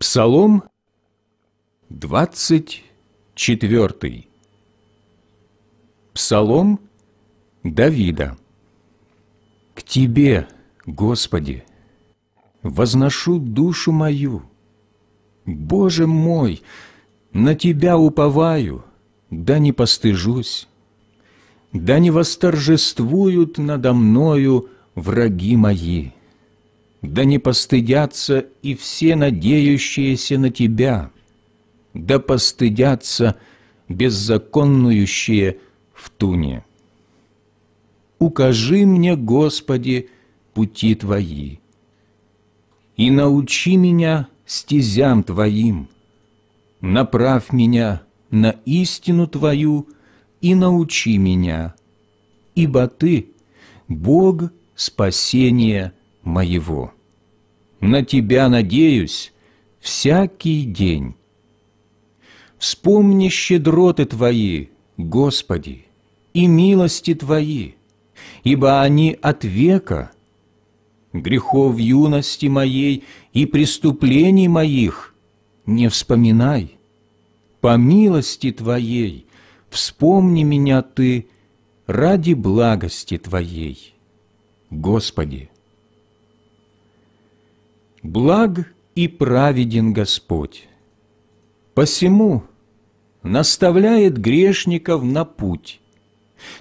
Псалом 24. Псалом Давида. К Тебе, Господи, возношу душу мою. Боже мой, на Тебя уповаю, да не постыжусь, да не восторжествуют надо мною враги мои, да не постыдятся и все надеющиеся на Тебя, да постыдятся беззаконнующие в туне. Укажи мне, Господи, пути Твои, и научи меня стезям Твоим, направь меня на истину Твою и научи меня, ибо Ты – Бог спасения моего. На Тебя надеюсь всякий день. Вспомни щедроты Твои, Господи, и милости Твои, ибо они от века. Грехов юности моей и преступлений моих не вспоминай. По милости Твоей вспомни меня Ты ради благости Твоей, Господи. Благ и праведен Господь, посему наставляет грешников на путь,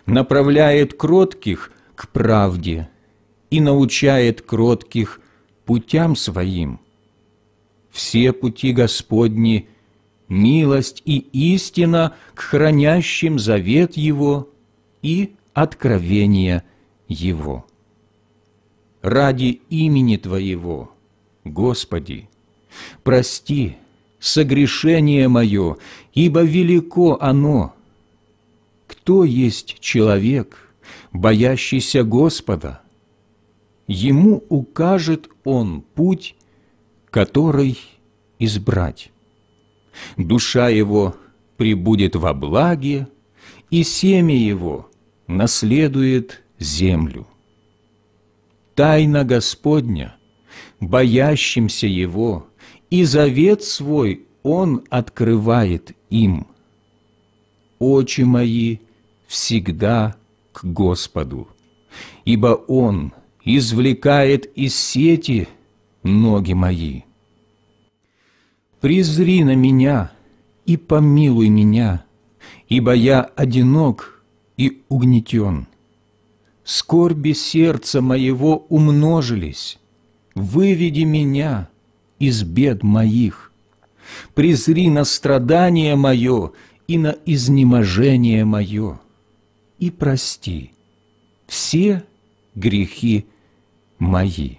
направляет кротких к правде и научает кротких путям своим. Все пути Господни – милость и истина к хранящим завет Его и откровение Его. Ради имени Твоего – Господи, прости согрешение мое, ибо велико оно. Кто есть человек, боящийся Господа? Ему укажет Он путь, который избрать. Душа его прибудет во благе, и семя его наследует землю. Тайна Господня боящимся Его, и завет свой Он открывает им. Очи мои всегда к Господу, ибо Он извлекает из сети ноги мои. Призри на меня и помилуй меня, ибо я одинок и угнетен. Скорби сердца моего умножились, выведи меня из бед моих, презри на страдание мое и на изнеможение мое, и прости все грехи мои.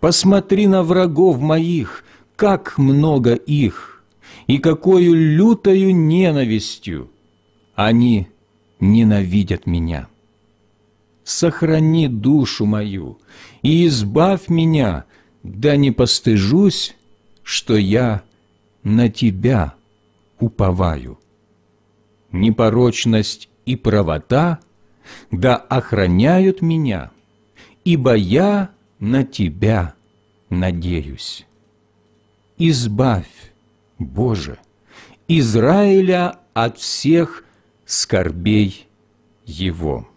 Посмотри на врагов моих, как много их, и какою лютою ненавистью они ненавидят меня. Сохрани душу мою и избавь меня, да не постыжусь, что я на Тебя уповаю. Непорочность и правота да охраняют меня, ибо я на Тебя надеюсь. Избавь, Боже, Израиля от всех скорбей его».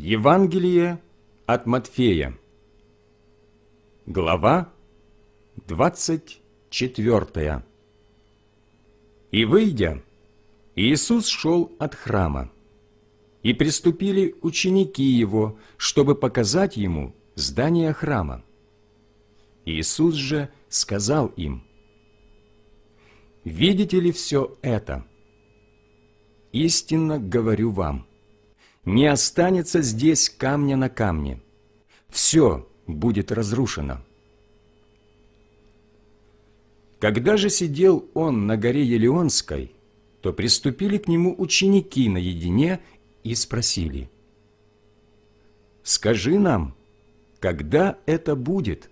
Евангелие от Матфея, глава 24. И выйдя, Иисус шел от храма, и приступили ученики Его, чтобы показать Ему здание храма. Иисус же сказал им, «Видите ли все это? Истинно говорю вам, не останется здесь камня на камне. Все будет разрушено. Когда же сидел он на горе Елеонской, то приступили к нему ученики наедине и спросили, «Скажи нам, когда это будет,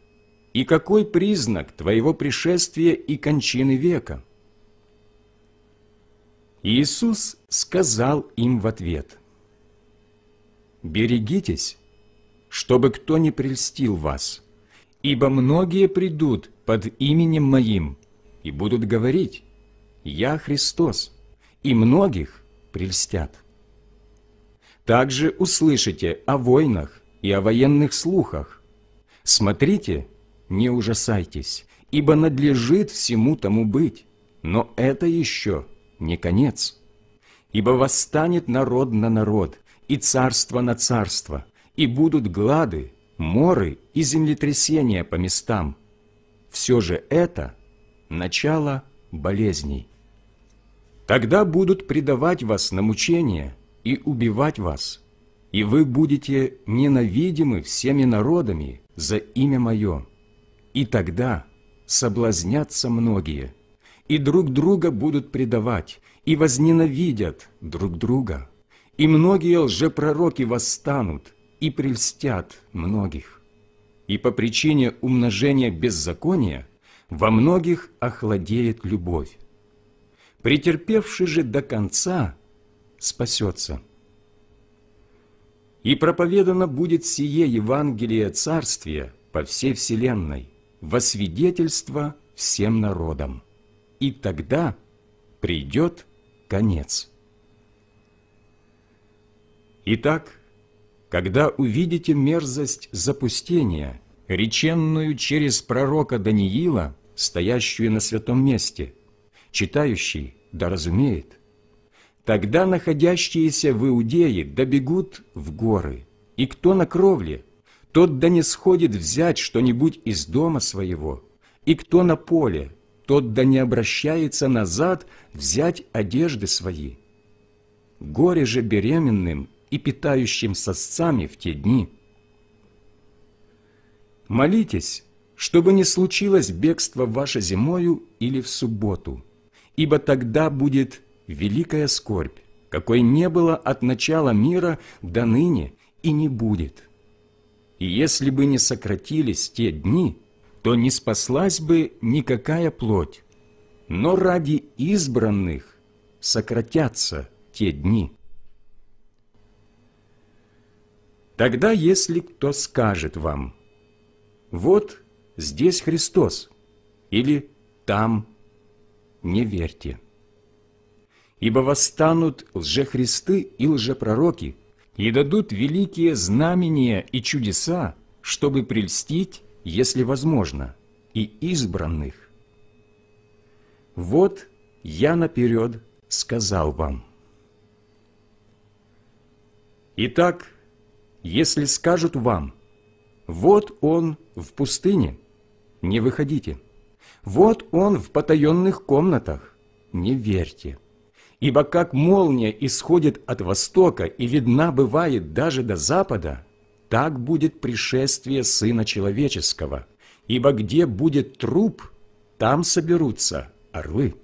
и какой признак твоего пришествия и кончины века?» Иисус сказал им в ответ – берегитесь, чтобы кто не прельстил вас. Ибо многие придут под именем Моим и будут говорить, «Я Христос», и многих прельстят. Также услышите о войнах и о военных слухах. Смотрите, не ужасайтесь, ибо надлежит всему тому быть, но это еще не конец. Ибо восстанет народ на народ, и царство на царство, и будут глады, моры и землетрясения по местам. Все же это начало болезней. Тогда будут предавать вас на мучения и убивать вас, и вы будете ненавидимы всеми народами за имя Мое. И тогда соблазнятся многие, и друг друга будут предавать, и возненавидят друг друга. И многие лжепророки восстанут и прельстят многих. И по причине умножения беззакония во многих охладеет любовь претерпевший же до конца спасется. И проповедано будет сие Евангелие Царствия по всей вселенной, во свидетельство всем народам. И тогда придет конец. Итак, когда увидите мерзость запустения, реченную через пророка Даниила, стоящую на святом месте, читающий да разумеет. Тогда находящиеся в Иудее добегут в горы, и кто на кровле, тот да не сходит взять что-нибудь из дома своего, и кто на поле, тот да не обращается назад взять одежды свои. Горе же беременным и питающим сосцами в те дни. Молитесь, чтобы не случилось бегство ваше зимою или в субботу, ибо тогда будет великая скорбь, какой не было от начала мира до ныне и не будет. И если бы не сократились те дни, то не спаслась бы никакая плоть, но ради избранных сократятся те дни. Тогда, если кто скажет вам, «Вот здесь Христос» или «там не верьте. Ибо восстанут лжехристы и лжепророки, и дадут великие знамения и чудеса, чтобы прельстить, если возможно, и избранных. Вот я наперед сказал вам. Итак, если скажут вам, вот он в пустыне, не выходите – вот он в потаенных комнатах. Не верьте. Ибо как молния исходит от востока и видна бывает даже до запада, так будет пришествие Сына Человеческого. Ибо где будет труп, там соберутся орлы.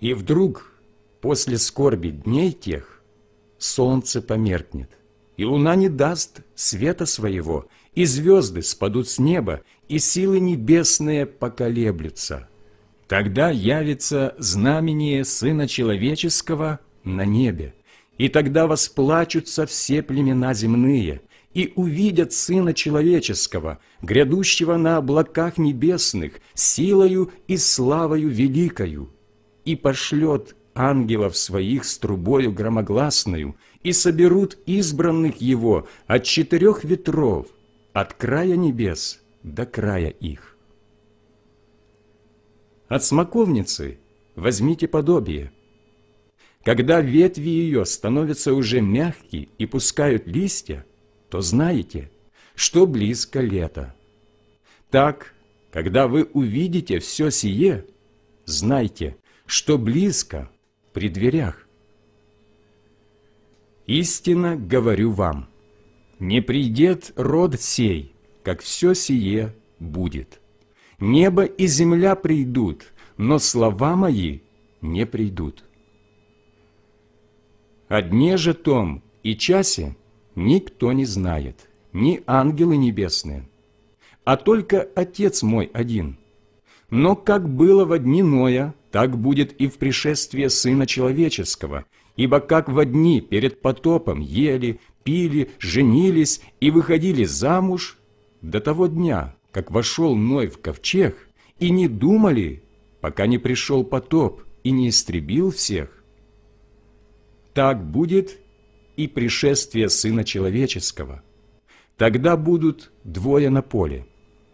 И вдруг, после скорби дней тех, солнце померкнет, и луна не даст света своего, и звезды спадут с неба, и силы небесные поколеблются. Тогда явится знамение Сына Человеческого на небе, и тогда восплачутся все племена земные, и увидят Сына Человеческого, грядущего на облаках небесных, силою и славою великою, и пошлет ангелов своих с трубою громогласною, и соберут избранных Его от четырех ветров, от края небес до края их. От смоковницы возьмите подобие. Когда ветви ее становятся уже мягкие и пускают листья, то знаете, что близко лето. Так, когда вы увидите все сие, знайте, что близко при дверях. Истинно говорю вам, не придет род сей, как все сие будет. Небо и земля придут, но слова мои не придут. О дне же том и часе никто не знает, ни ангелы небесные, а только Отец мой один. Но как было во дни Ноя, так будет и в пришествии Сына Человеческого, ибо как во дни перед потопом ели, пили, женились и выходили замуж до того дня, как вошел Ной в ковчег, и не думали, пока не пришел потоп и не истребил всех. Так будет и пришествие Сына Человеческого. Тогда будут двое на поле.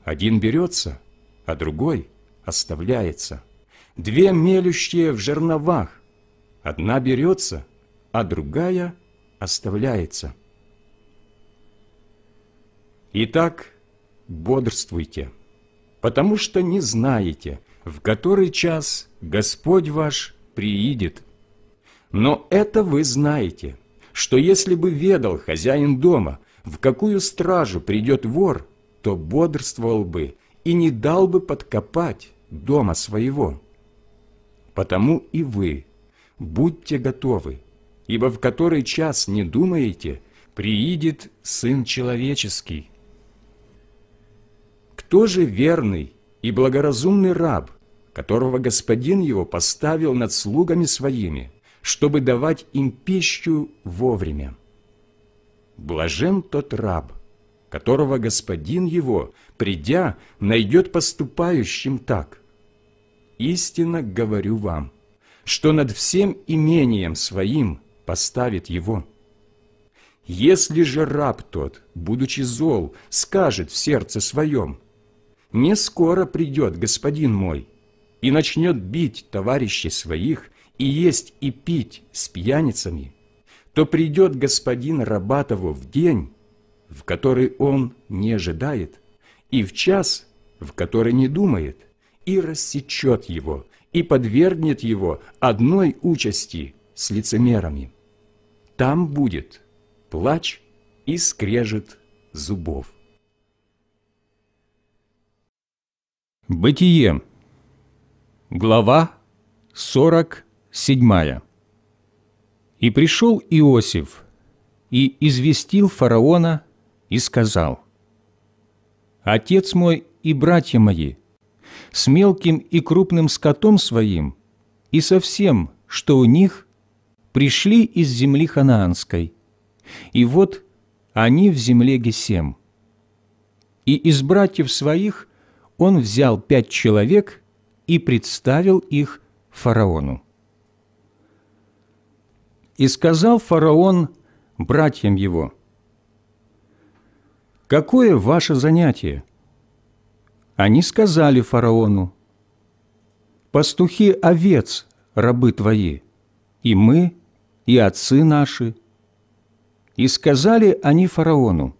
Один берется, а другой оставляется. Две мелющие в жерновах. Одна берется, а другая оставляется. Итак, бодрствуйте, потому что не знаете, в который час Господь ваш приидет. Но это вы знаете, что если бы ведал хозяин дома, в какую стражу придет вор, то бодрствовал бы и не дал бы подкопать дома своего. Потому и вы будьте готовы, ибо в который час не думаете, приидет Сын Человеческий. Кто же верный и благоразумный раб, которого господин его поставил над слугами своими, чтобы давать им пищу вовремя? Блажен тот раб, которого господин его, придя, найдет поступающим так. Истинно говорю вам, что над всем имением своим поставит его. Если же раб тот, будучи зол, скажет в сердце своем, «Не скоро придет господин мой», и начнет бить товарищей своих и есть и пить с пьяницами – то придет господин раба того в день, в который он не ожидает, и в час, в который не думает, и рассечет его, и подвергнет его одной участи с лицемерами. Там будет плач и скрежет зубов. Бытие. Глава сорок седьмая. И пришел Иосиф, и известил фараона, и сказал, «Отец мой и братья мои, с мелким и крупным скотом своим, и со всем, что у них, пришли из земли ханаанской, и вот они в земле Гесем. И из братьев своих он взял пять человек и представил их фараону. И сказал фараон братьям его, «Какое ваше занятие?» Они сказали фараону, «Пастухи овец, рабы твои, и мы, и отцы наши». И сказали они фараону,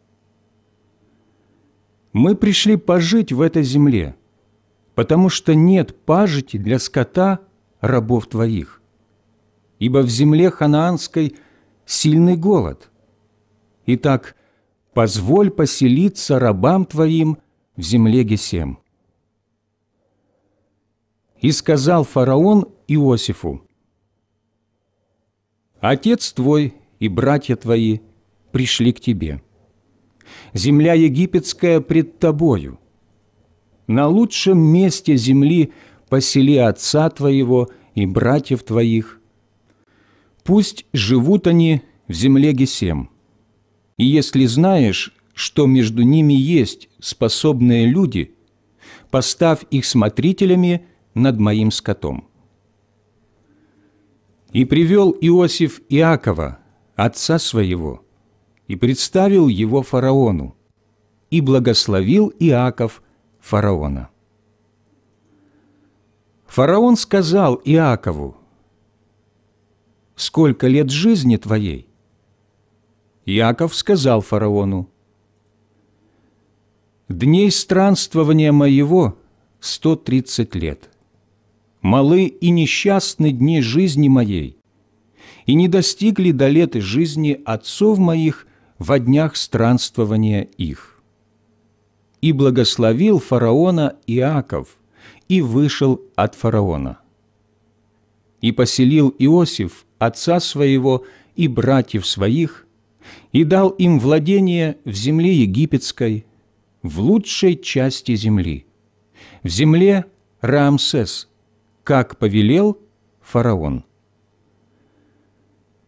«Мы пришли пожить в этой земле, потому что нет пажити для скота рабов твоих ибо в земле ханаанской сильный голод. Итак, позволь поселиться рабам твоим в земле Гесем». И сказал фараон Иосифу, «Отец твой и братья твои пришли к тебе. Земля египетская пред тобою. На лучшем месте земли посели отца твоего и братьев твоих, Пусть живут они в земле Гесем. И если знаешь, что между ними есть способные люди, поставь их смотрителями над моим скотом». И привел Иосиф Иакова, отца своего, и представил его фараону, и благословил Иаков фараона. Фараон сказал Иакову, сколько лет жизни твоей?» Яков сказал фараону, «Дней странствования моего сто тридцать лет. Малы и несчастны дни жизни моей, и не достигли до лет жизни отцов моих во днях странствования их». И благословил фараона Иаков, и вышел от фараона. И поселил Иосиф отца своего и братьев своих, и дал им владение в земле египетской, в лучшей части земли, в земле Рамсес, как повелел фараон.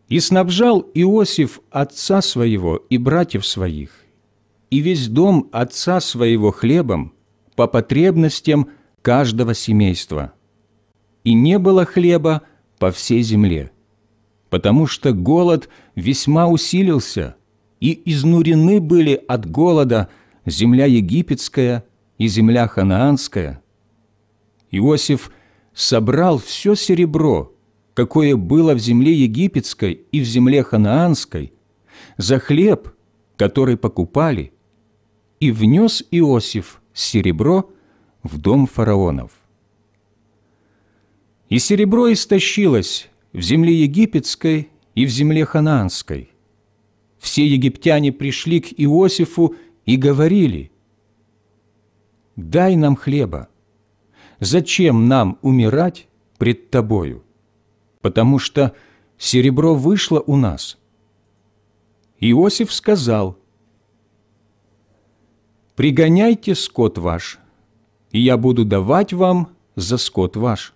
И снабжал Иосиф отца своего и братьев своих, и весь дом отца своего хлебом по потребностям каждого семейства. И не было хлеба по всей земле, потому что голод весьма усилился, и изнурены были от голода земля египетская и земля ханаанская. Иосиф собрал все серебро, какое было в земле египетской и в земле ханаанской, за хлеб, который покупали, и внес Иосиф серебро в дом фараонов. И серебро истощилось в земле египетской и в земле ханаанской. Все египтяне пришли к Иосифу и говорили, «Дай нам хлеба, зачем нам умирать пред Тобою? Потому что серебро вышло у нас». Иосиф сказал, «Пригоняйте скот ваш, и я буду давать вам за скот ваш,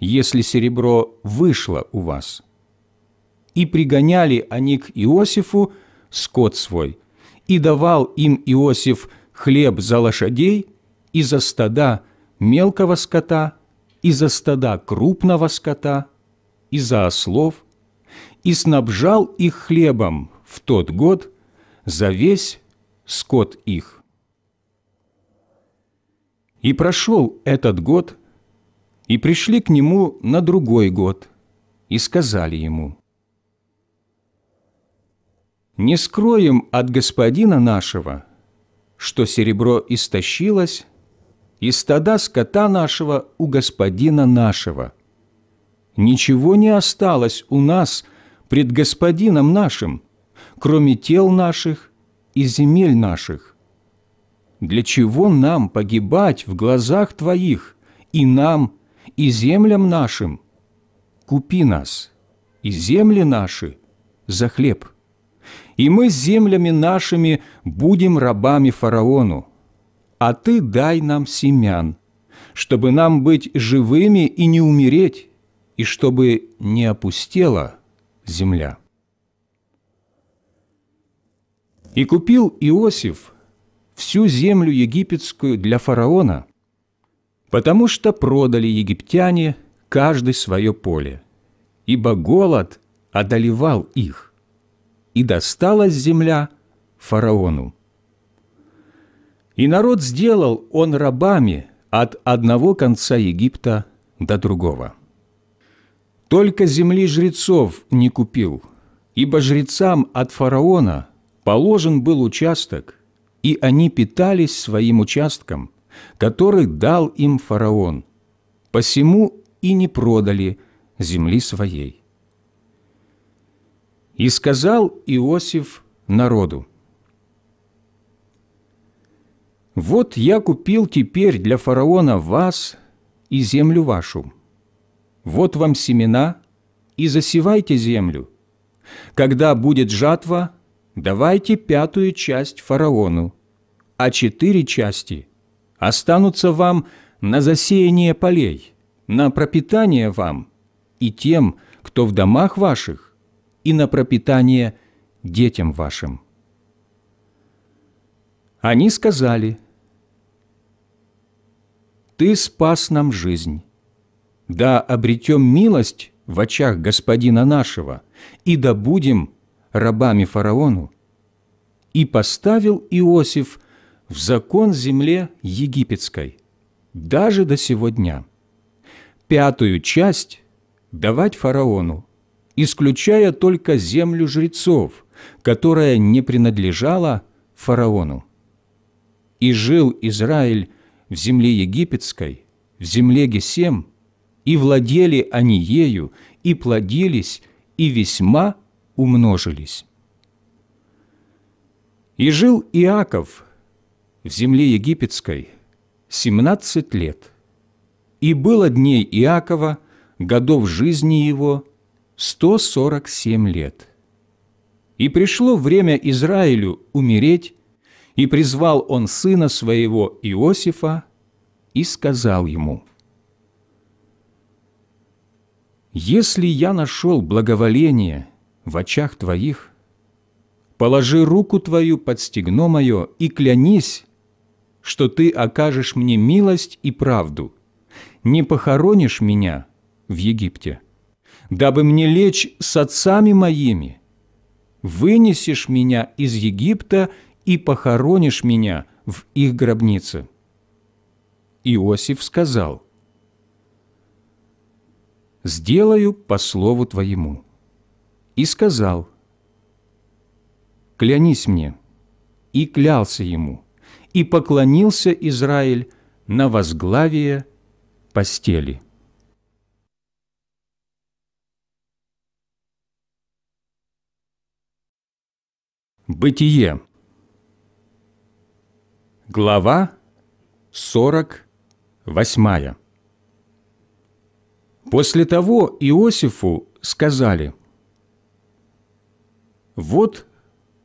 если серебро вышло у вас». И пригоняли они к Иосифу скот свой, и давал им Иосиф хлеб за лошадей и за стада мелкого скота, и за стада крупного скота, и за ослов, и снабжал их хлебом в тот год за весь скот их. И прошел этот год, и пришли к нему на другой год, и сказали ему, «Не скроем от господина нашего, что серебро истощилось, и стада скота нашего у господина нашего. Ничего не осталось у нас пред господином нашим, кроме тел наших и земель наших. Для чего нам погибать в глазах Твоих, и нам, и землям нашим? Купи нас, и земли наши, за хлеб. И мы с землями нашими будем рабами фараону, а Ты дай нам семян, чтобы нам быть живыми и не умереть, и чтобы не опустела земля. И купил Иосиф всю землю египетскую для фараона, потому что продали египтяне каждый свое поле, ибо голод одолевал их, и досталась земля фараону. И народ сделал он рабами от одного конца Египта до другого. Только земли жрецов не купил, ибо жрецам от фараона положен был участок, и они питались своим участком, который дал им фараон, посему и не продали земли своей. И сказал Иосиф народу, «Вот я купил теперь для фараона вас и землю вашу. Вот вам семена, и засевайте землю. Когда будет жатва, давайте пятую часть фараону, а четыре части останутся вам на засеяние полей, на пропитание вам и тем, кто в домах ваших, и на пропитание детям вашим». Они сказали – ты спас нам жизнь. Да обретем милость в очах Господина нашего, и да будем рабами фараону. И поставил Иосиф в закон земле египетской, даже до сего дня. Пятую часть давать фараону, исключая только землю жрецов, которая не принадлежала фараону. И жил Израиль в земле египетской, в земле Гесем, и владели они ею, и плодились, и весьма умножились. И жил Иаков в земле египетской семнадцать лет, и было дней Иакова, годов жизни его, сто сорок семь лет. И пришло время Израилю умереть, и призвал он сына своего Иосифа и сказал ему, «Если я нашел благоволение в очах Твоих? Положи руку Твою под стегно мое и клянись, что Ты окажешь мне милость и правду, не похоронишь меня в Египте, дабы мне лечь с отцами моими, вынесешь меня из Египта и похоронишь меня в их гробнице». Иосиф сказал, «Сделаю по слову Твоему». И сказал, «Клянись мне». И клялся ему, и поклонился Израиль на возглавие постели. Бытие. Глава 48. После того Иосифу сказали, «Вот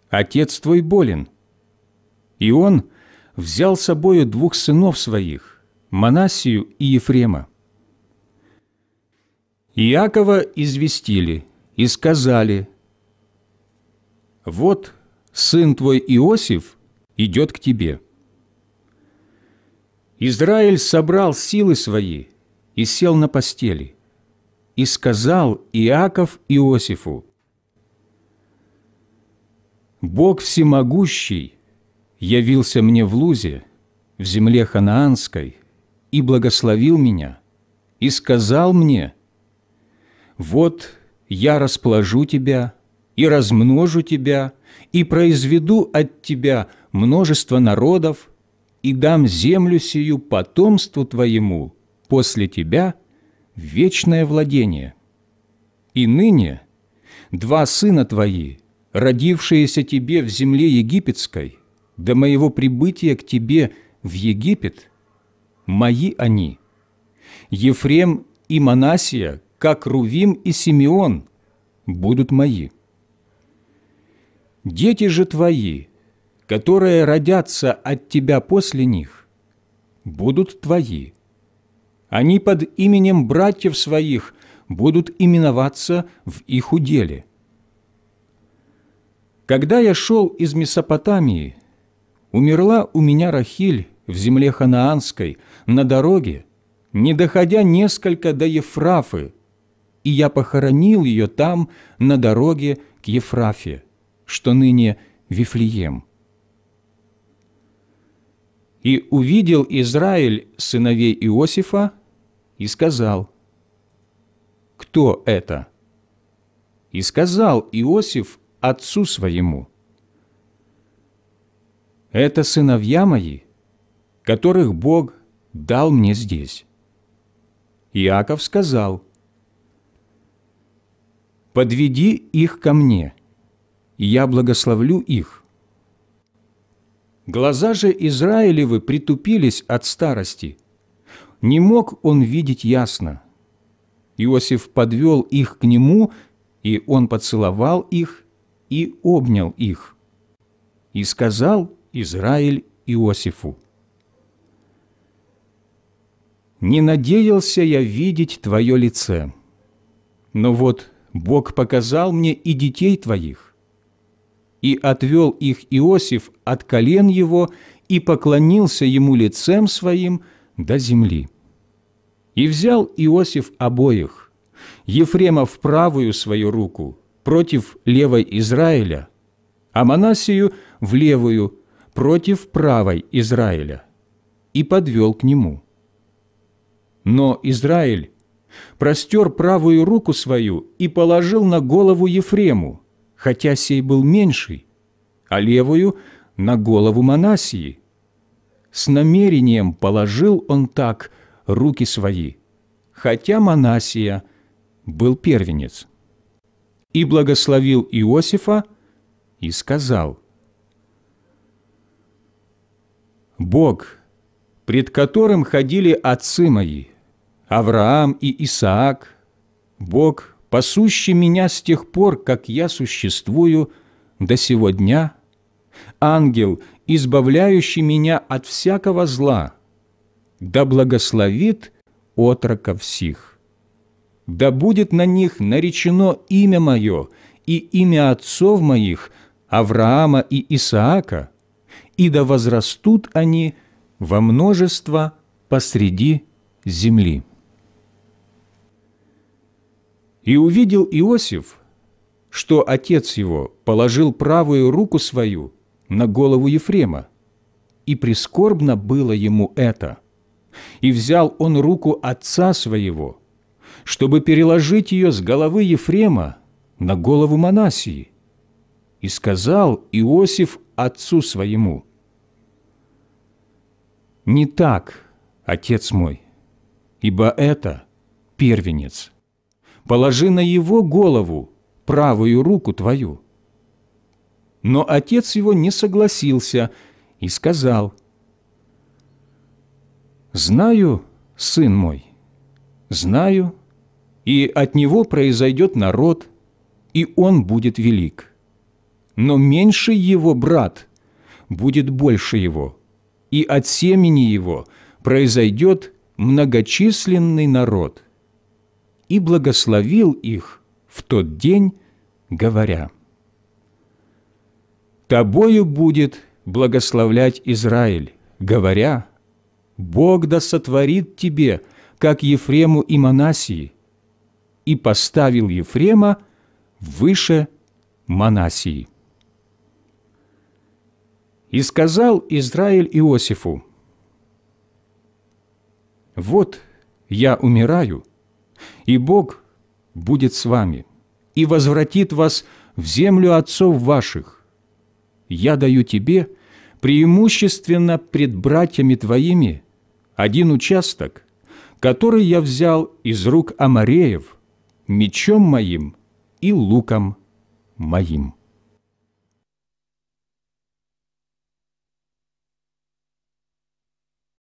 отец твой болен». И он взял с собою двух сынов своих, Манасию и Ефрема. Иакова известили и сказали, «Вот сын твой Иосиф идет к тебе». Израиль собрал силы свои и сел на постели, и сказал Иаков Иосифу, «Бог всемогущий явился мне в Лузе, в земле ханаанской, и благословил меня, и сказал мне, «Вот я расположу тебя и размножу тебя, и произведу от тебя множество народов, и дам землю сию потомству твоему после тебя вечное владение. И ныне два сына твои, родившиеся тебе в земле египетской, до моего прибытия к тебе в Египет, мои они. Ефрем и Манасия, как Рувим и Симеон, будут мои. Дети же твои – которые родятся от тебя после них, будут твои. Они под именем братьев своих будут именоваться в их уделе. Когда я шел из Месопотамии, умерла у меня Рахиль в земле ханаанской на дороге, не доходя несколько до Ефрафы, и я похоронил ее там, на дороге к Ефрафе, что ныне Вифлеем. И увидел Израиль сыновей Иосифа и сказал, «Кто это?» И сказал Иосиф отцу своему, «Это сыновья мои, которых Бог дал мне здесь». Иаков сказал, «Подведи их ко мне, и я благословлю их, Глаза же Израилевы притупились от старости. Не мог он видеть ясно. Иосиф подвел их к нему, и он поцеловал их и обнял их. И сказал Израиль Иосифу, «Не надеялся я видеть твое лице, но вот Бог показал мне и детей твоих, и отвел их Иосиф от колен его и поклонился ему лицем своим до земли. И взял Иосиф обоих, Ефрема в правую свою руку против левой Израиля, а Манасию в левую против правой Израиля, и подвел к нему. Но Израиль простер правую руку свою и положил на голову Ефрему, хотя сей был меньший, а левую – на голову Манасии. С намерением положил он так руки свои, хотя Манасия был первенец. И благословил Иосифа и сказал, «Бог, пред которым ходили отцы мои, Авраам и Исаак, Бог, пасущий меня с тех пор, как я существую, до сего дня, ангел, избавляющий меня от всякого зла, да благословит отрока всех. Да будет на них наречено имя Мое, и имя отцов моих, Авраама и Исаака, и да возрастут они во множество посреди земли. И увидел Иосиф, что отец его положил правую руку свою на голову Ефрема, и прискорбно было ему это. И взял он руку отца своего, чтобы переложить ее с головы Ефрема на голову Манасии. И сказал Иосиф отцу своему, «Не так, отец мой, ибо это первенец. Положи на его голову правую руку твою». Но отец его не согласился и сказал, «Знаю, сын мой, знаю, и от него произойдет народ, и он будет велик. Но меньший его брат будет больше его, и от семени его произойдет многочисленный народ. И благословил их в тот день, говоря, «Тобою будет благословлять Израиль, говоря, Бог да сотворит тебе, как Ефрему и Манасии, и поставил Ефрема выше Манасии. И сказал Израиль Иосифу, «Вот я умираю, и Бог будет с вами, и возвратит вас в землю отцов ваших. Я даю тебе преимущественно пред братьями твоими один участок, который я взял из рук Амареев, мечом моим и луком моим».